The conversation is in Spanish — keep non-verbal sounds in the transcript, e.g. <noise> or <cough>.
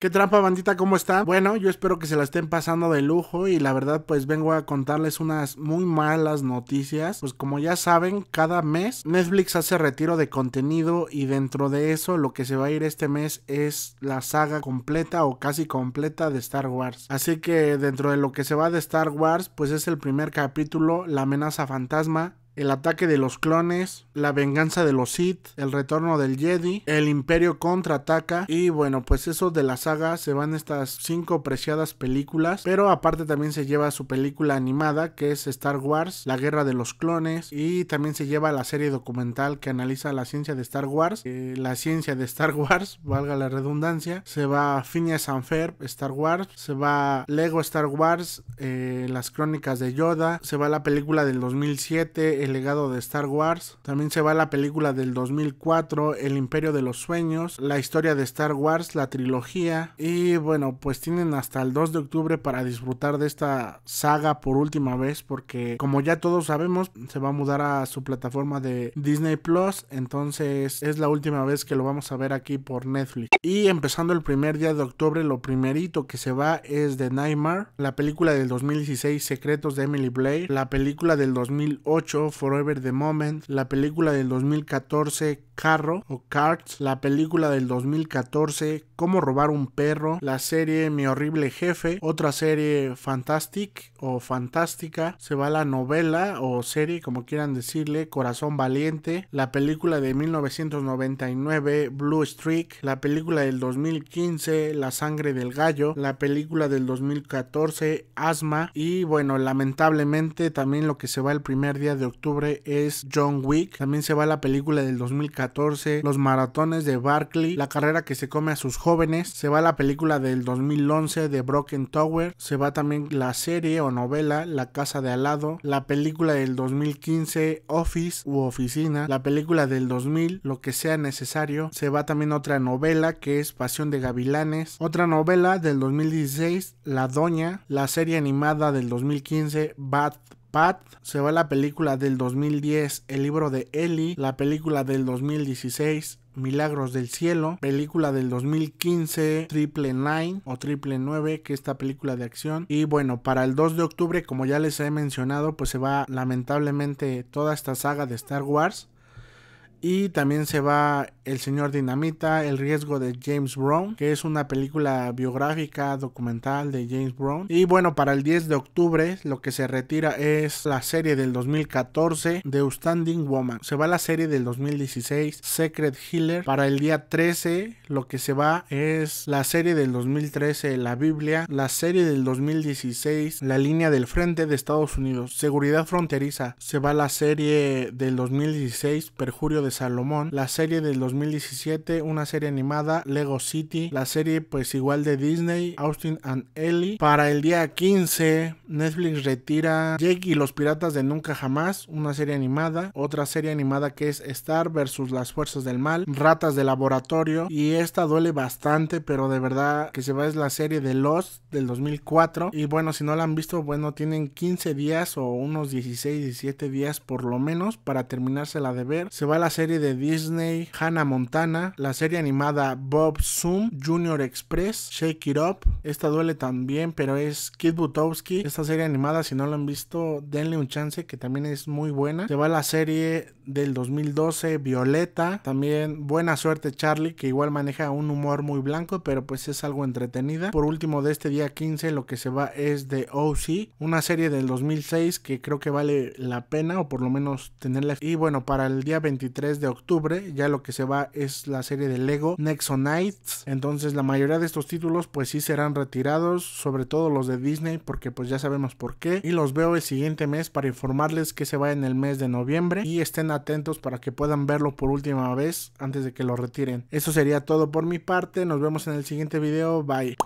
¿Qué trampa bandita? ¿Cómo está? Bueno, yo espero que se la estén pasando de lujo y la verdad pues vengo a contarles unas muy malas noticias. Pues como ya saben, cada mes Netflix hace retiro de contenido y dentro de eso lo que se va a ir este mes es la saga completa o casi completa de Star Wars. Así que dentro de lo que se va de Star Wars pues es el primer capítulo, La amenaza fantasma, el ataque de los clones, la venganza de los Sith, el retorno del Jedi, el Imperio contraataca y bueno, pues eso de la saga se van estas cinco preciadas películas, pero aparte también se lleva su película animada que es Star Wars, la guerra de los clones y también se lleva la serie documental que analiza la ciencia de Star Wars, la ciencia de Star Wars, <laughs> valga la redundancia, se va Phineas and Ferb, Star Wars, se va Lego Star Wars, eh, las crónicas de Yoda, se va la película del 2007, el legado de Star Wars. También se va la película del 2004, El Imperio de los Sueños, la historia de Star Wars, la trilogía. Y bueno, pues tienen hasta el 2 de octubre para disfrutar de esta saga por última vez porque como ya todos sabemos, se va a mudar a su plataforma de Disney Plus. Entonces es la última vez que lo vamos a ver aquí por Netflix. Y empezando el primer día de octubre, lo primerito que se va es The Nightmare, la película del 2016 Secretos de Emily Blair, la película del 2008 Forever the Moment, la película del 2014 Carro o Cards, la película del 2014 Cómo robar un perro, la serie Mi horrible jefe, otra serie Fantastic o Fantástica, se va la novela o serie como quieran decirle Corazón Valiente, la película de 1999 Blue Streak, la película del 2015 La sangre del gallo, la película del 2014 Asma y bueno lamentablemente también lo que se va el primer día de octubre es John Wick. También se va la película del 2014, Los maratones de Barkley, La carrera que se come a sus jóvenes. Se va la película del 2011 de Broken Tower. Se va también la serie o novela La casa de al lado. La película del 2015 Office u Oficina. La película del 2000 Lo que sea necesario. Se va también otra novela que es Pasión de Gavilanes. Otra novela del 2016 La Doña. La serie animada del 2015 Bad Pat, se va la película del 2010 El libro de Ellie, la película del 2016 Milagros del Cielo, película del 2015 Triple Nine o Triple 9, que es esta película de acción. Y bueno, para el 2 de octubre, como ya les he mencionado, pues se va lamentablemente toda esta saga de Star Wars. Y también se va El Señor Dinamita, El Riesgo de James Brown, que es una película biográfica documental de James Brown. Y bueno, para el 10 de octubre lo que se retira es la serie del 2014 de Outstanding Woman. Se va la serie del 2016 Secret Healer. Para el día 13 lo que se va es la serie del 2013 La Biblia. La serie del 2016 La línea del frente de Estados Unidos. Seguridad fronteriza. Se va la serie del 2016 Perjurio de Salomón, la serie del 2017, una serie animada, Lego City, la serie pues igual de Disney, Austin and Ellie. Para el día 15, Netflix retira Jake y los piratas de Nunca Jamás, una serie animada, otra serie animada que es Star versus las fuerzas del mal, Ratas de Laboratorio, y esta duele bastante, pero de verdad que se va es la serie de Lost del 2004. Y bueno, si no la han visto, bueno, tienen 15 días o unos 16, 17 días por lo menos para terminársela de ver. Se va la serie serie de Disney Hannah Montana, la serie animada Bob Zoom, Junior Express, Shake It Up. Esta duele también, pero es Kid Butowski. Esta serie animada, si no la han visto, denle un chance que también es muy buena. Se va la serie del 2012 Violeta, también Buena Suerte Charlie, que igual maneja un humor muy blanco, pero pues es algo entretenida. Por último, de este día 15, lo que se va es de OC, una serie del 2006 que creo que vale la pena, o por lo menos tenerla. Y bueno, para el día 23 de octubre. Ya lo que se es la serie de Lego Nexonites. Entonces la mayoría de estos títulos pues sí serán retirados, sobre todo los de Disney porque pues ya sabemos por qué. Y los veo el siguiente mes para informarles que se va en el mes de noviembre y estén atentos para que puedan verlo por última vez antes de que lo retiren. Eso sería todo por mi parte. Nos vemos en el siguiente video. Bye.